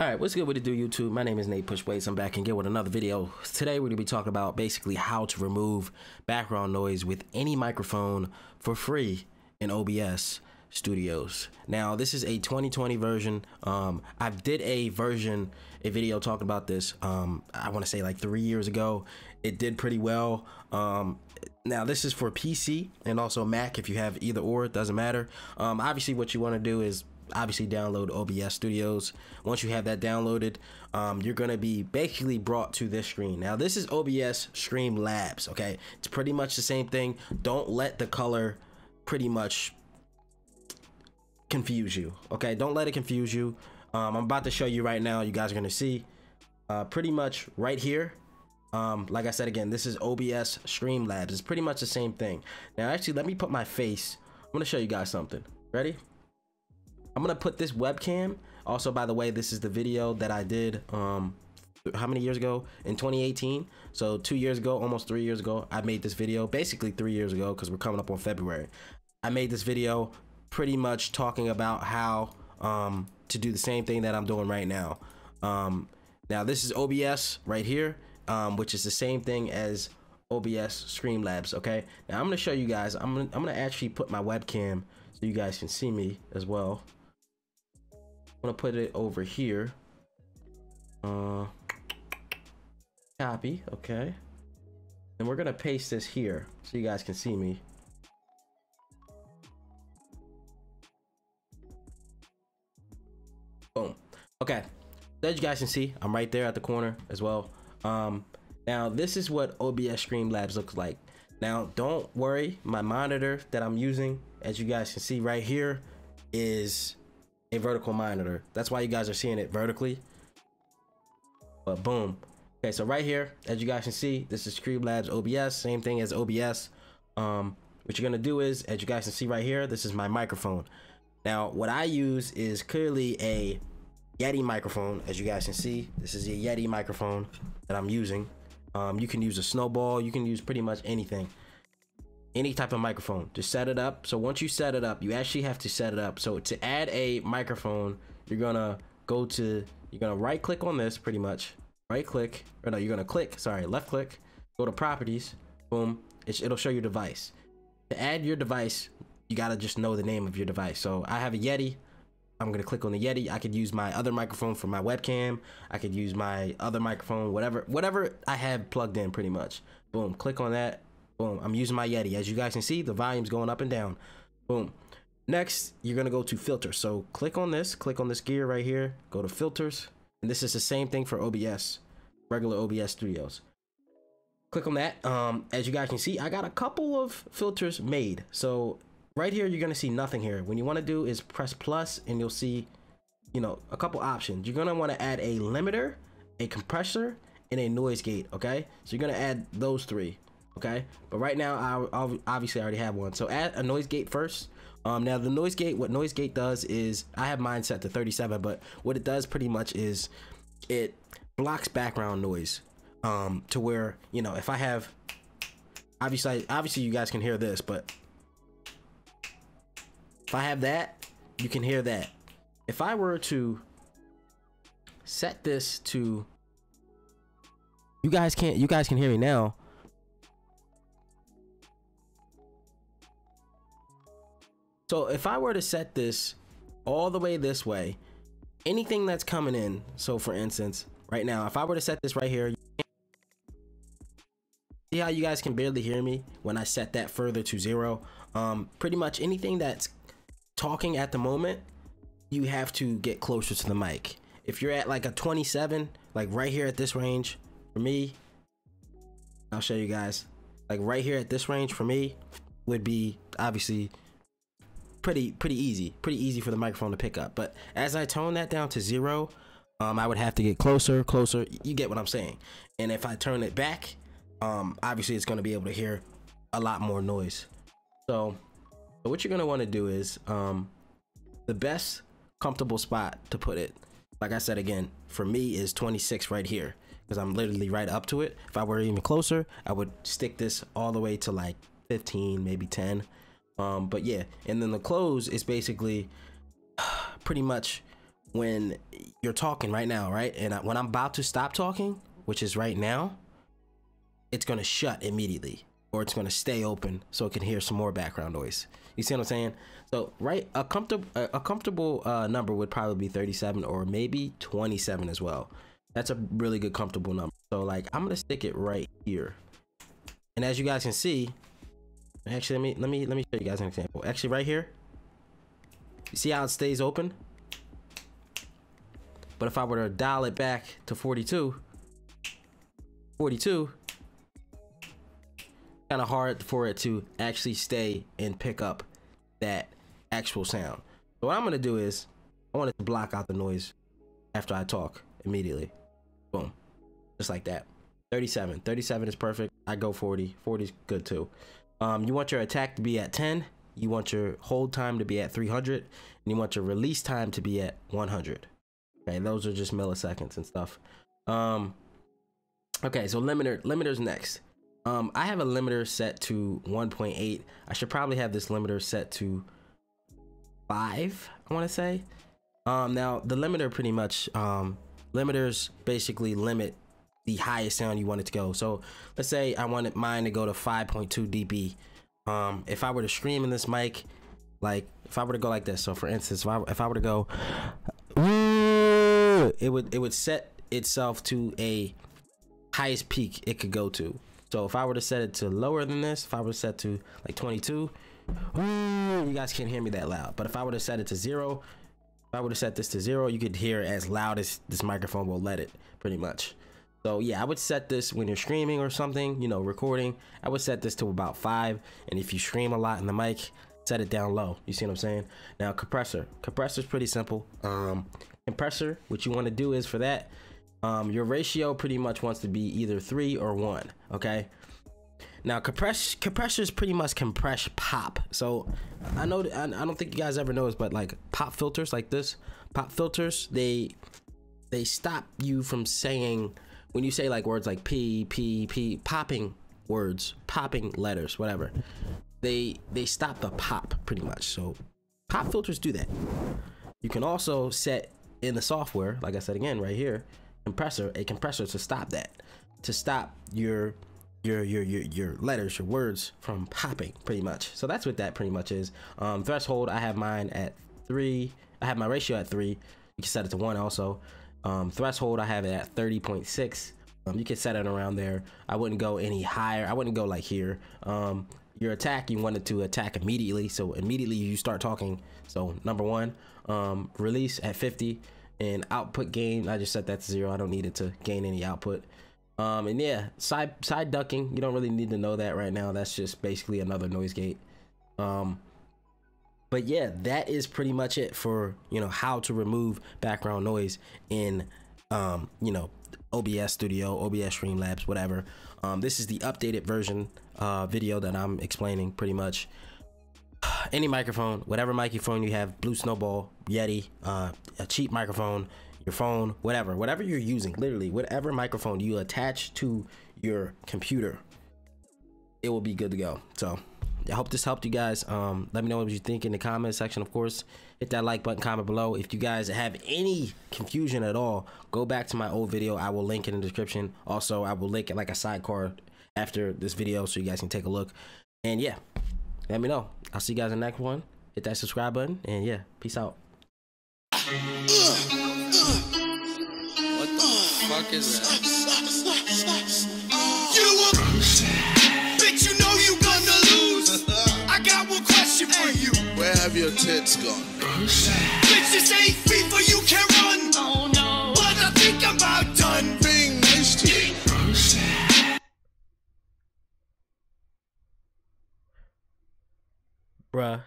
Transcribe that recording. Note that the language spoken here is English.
All right, what's good with it do YouTube? My name is Nate Pushweights. I'm back again with another video. Today we're gonna be talking about basically how to remove background noise with any microphone for free in OBS Studios. Now this is a 2020 version. Um, I did a version, a video talking about this. Um, I want to say like three years ago. It did pretty well. Um, now this is for PC and also Mac. If you have either or, it doesn't matter. Um, obviously, what you want to do is obviously download OBS Studios. Once you have that downloaded, um, you're gonna be basically brought to this screen. Now this is OBS Stream Labs. Okay, it's pretty much the same thing. Don't let the color pretty much confuse you. Okay, don't let it confuse you. Um, I'm about to show you right now. You guys are gonna see uh, pretty much right here. Um, like I said again, this is OBS Streamlabs. It's pretty much the same thing. Now, actually, let me put my face. I'm gonna show you guys something. Ready? I'm gonna put this webcam. Also, by the way, this is the video that I did. Um, how many years ago? In 2018. So two years ago, almost three years ago, I made this video. Basically three years ago, because we're coming up on February. I made this video pretty much talking about how um, to do the same thing that I'm doing right now. Um, now this is OBS right here, um, which is the same thing as OBS Streamlabs. Okay. Now I'm gonna show you guys. I'm gonna I'm gonna actually put my webcam so you guys can see me as well. I'm gonna put it over here. Uh, copy. Okay. And we're gonna paste this here so you guys can see me. Boom. Okay. As you guys can see, I'm right there at the corner as well. Um, now this is what OBS Streamlabs looks like. Now don't worry, my monitor that I'm using, as you guys can see right here, is a vertical monitor. That's why you guys are seeing it vertically. But boom. Okay, so right here, as you guys can see, this is Streamlabs OBS, same thing as OBS. Um, what you're gonna do is, as you guys can see right here, this is my microphone. Now, what I use is clearly a Yeti microphone. As you guys can see, this is a Yeti microphone that I'm using. Um, you can use a snowball, you can use pretty much anything. Any type of microphone, just set it up. So once you set it up, you actually have to set it up. So to add a microphone, you're gonna go to, you're gonna right click on this pretty much. Right click, or no, you're gonna click, sorry, left click, go to properties, boom, it'll show your device. To add your device, you gotta just know the name of your device. So I have a Yeti. I'm gonna click on the Yeti. I could use my other microphone for my webcam. I could use my other microphone, whatever, whatever I have plugged in pretty much. Boom, click on that. Boom, I'm using my Yeti. As you guys can see, the volume's going up and down. Boom. Next, you're gonna go to filter. So click on this, click on this gear right here, go to filters. And this is the same thing for OBS, regular OBS Studios click on that um as you guys can see i got a couple of filters made so right here you're gonna see nothing here when you want to do is press plus and you'll see you know a couple options you're gonna want to add a limiter a compressor and a noise gate okay so you're gonna add those three okay? But right now i obviously already have one. So add a noise gate first um now the noise gate what noise gate does is i have mine set to 37 but what it does pretty much is it blocks background noise um to where you know if i have obviously obviously you guys can hear this but if i have that you can hear that. If i were to set this to you guys can't you guys can hear me now so if i were to set this all the way this way anything that's coming in so for instance right now if i were to set this right here see how you guys can barely hear me when I set that further to zero. Um, pretty much anything that's talking at the moment, you have to get closer to the mic. If you're at like a 27, like right here at this range, for me, I'll show you guys. Like right here at this range for me would be obviously pretty pretty easy, pretty easy for the microphone to pick up. But as I tone that down to zero, um, I would have to get closer, closer. You get what I'm saying. And if I turn it back, um, obviously it's going to be able to hear a lot more noise. So, what you're going to want to do is um, the best comfortable spot to put it, like I said again, for me is 26 right here because I'm literally right up to it. If I were even closer, I would stick this all the way to like 15, maybe 10. Um, but yeah, and then the close is basically pretty much when you're talking right now, right? And when I'm about to stop talking, which is right now, it's gonna shut immediately, or it's gonna stay open so it can hear some more background noise. You see what I'm saying? So right, a comfortable a comfortable uh, number would probably be 37 or maybe 27 as well. That's a really good comfortable number. So like I'm gonna stick it right here. And as you guys can see, actually let me let me let me show you guys an example. Actually right here, you see how it stays open? But if I were to dial it back to 42, 42, kind of hard for it to actually stay and pick up that actual sound. So what I'm gonna do is I want it to block out the noise after I talk immediately. Boom, just like that. 37, 37 is perfect. I go 40, 40 is good too. Um, you want your attack to be at 10. You want your hold time to be at 300, and you want your release time to be at 100. Okay, those are just milliseconds and stuff. Um, okay, so limiter, limiters next. Um, I have a limiter set to 1.8. I should probably have this limiter set to five. I want to say. Um, now the limiter pretty much um, limiters basically limit the highest sound you want it to go. So let's say I wanted mine to go to 5.2 dB. Um, if I were to scream in this mic, like if I were to go like this. So for instance, if I, if I were to go, it would it would set itself to a highest peak it could go to. So if I were to set it to lower than this, if I were to set to like 22, you guys can't hear me that loud. But if I were to set it to zero, if I were to set this to zero, you could hear as loud as this microphone will let it, pretty much. So yeah, I would set this when you're screaming or something, you know, recording. I would set this to about five. And if you scream a lot in the mic, set it down low. You see what I'm saying? Now compressor, compressor is pretty simple. Um, compressor, what you want to do is for that, um, your ratio pretty much wants to be either three or one. Okay. Now compress compressors pretty much compress pop. So I know I, I don't think you guys ever noticed, but like pop filters like this, pop filters, they they stop you from saying when you say like words like p p p popping words, popping letters, whatever. They they stop the pop pretty much. So pop filters do that. You can also set in the software, like I said again right here, compressor, a compressor to stop that, to stop your your your your your letters, your words from popping, pretty much. So that's what that pretty much is. Um, threshold, I have mine at three. I have my ratio at three. You can set it to one also. Um, threshold, I have it at 30.6. Um, you can set it around there. I wouldn't go any higher. I wouldn't go like here. Um, your attack, you wanted to attack immediately. So immediately you start talking. So number one, um, release at 50 and output gain. I just set that to zero. I don't need it to gain any output. Um, and yeah, side side ducking. You don't really need to know that right now. That's just basically another noise gate. Um, but yeah, that is pretty much it for you know how to remove background noise in um, you know OBS Studio, OBS Streamlabs, whatever. Um, this is the updated version uh, video that I'm explaining pretty much. Any microphone, whatever microphone you have, Blue Snowball, Yeti, uh, a cheap microphone, your phone, whatever, whatever you're using, literally, whatever microphone you attach to your computer, it will be good to go. So I hope this helped you guys. Um, let me know what you think in the comment section. Of course, hit that like button, comment below. If you guys have any confusion at all, go back to my old video. I will link in the description. Also, I will link it like a sidecar after this video so you guys can take a look. And yeah, let me know. I'll see you guys in the next one. Hit that subscribe button. And yeah, peace out. What the fuck is that? Have your tits gone? Bitches ain't FIFA, you can run. Oh no. But I think I'm about done. Being nice to you. Bruh.